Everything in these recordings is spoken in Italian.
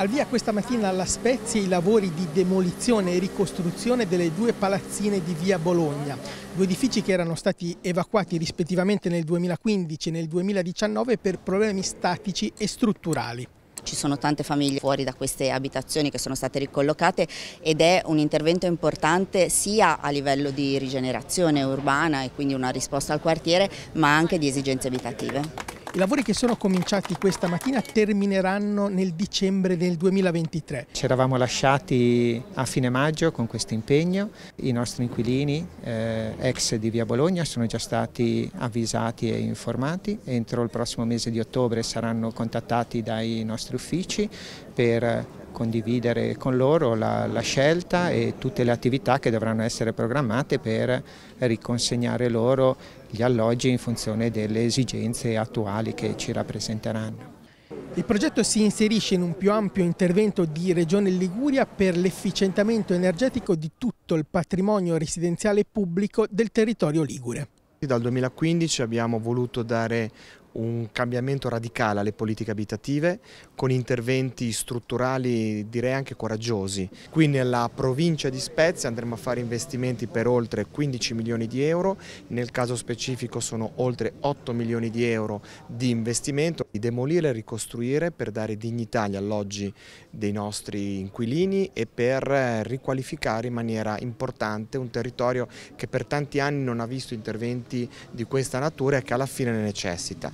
Al via questa mattina alla Spezia i lavori di demolizione e ricostruzione delle due palazzine di via Bologna, due edifici che erano stati evacuati rispettivamente nel 2015 e nel 2019 per problemi statici e strutturali. Ci sono tante famiglie fuori da queste abitazioni che sono state ricollocate ed è un intervento importante sia a livello di rigenerazione urbana e quindi una risposta al quartiere ma anche di esigenze abitative. I lavori che sono cominciati questa mattina termineranno nel dicembre del 2023. Ci eravamo lasciati a fine maggio con questo impegno, i nostri inquilini eh, ex di Via Bologna sono già stati avvisati e informati, entro il prossimo mese di ottobre saranno contattati dai nostri uffici per condividere con loro la, la, scelta e tutte le attività che dovranno essere programmate per riconsegnare loro gli alloggi in funzione delle esigenze attuali che ci rappresenteranno. Il progetto si inserisce in un più ampio intervento di Regione Liguria per l'efficientamento energetico di tutto il patrimonio residenziale pubblico del territorio ligure. Dal 2015 abbiamo voluto dare un cambiamento radicale alle politiche abitative con interventi strutturali direi anche coraggiosi. Qui nella provincia di Spezia andremo a fare investimenti per oltre 15 milioni di euro, nel caso specifico sono oltre 8 milioni di euro di investimento, di demolire e ricostruire per dare dignità agli alloggi dei nostri inquilini e per riqualificare in maniera importante un territorio che per tanti anni non ha visto interventi di questa natura e che alla fine ne necessita.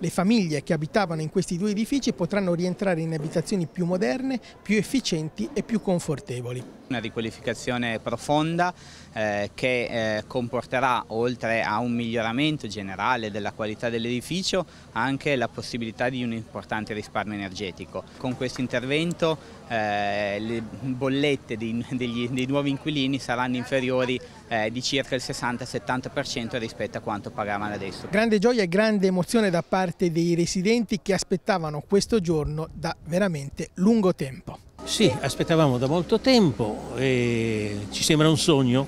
Le famiglie che abitavano in questi due edifici potranno rientrare in abitazioni più moderne, più efficienti e più confortevoli. Una riqualificazione profonda eh, che eh, comporterà, oltre a un miglioramento generale della qualità dell'edificio, anche la possibilità di un importante risparmio energetico. Con questo intervento eh, le bollette dei, degli, dei, nuovi inquilini saranno inferiori eh, di circa il 60-70% rispetto a quanto pagavano adesso. Grande gioia e grande emozione da parte dei residenti che aspettavano questo giorno da veramente lungo tempo. Sì, aspettavamo da molto tempo e ci sembra un sogno.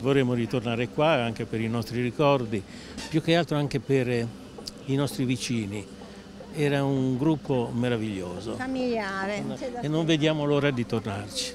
Vorremmo ritornare qua anche per i nostri ricordi, più che altro anche per i nostri vicini. Era un gruppo meraviglioso. Familiare. E non vediamo l'ora di tornarci.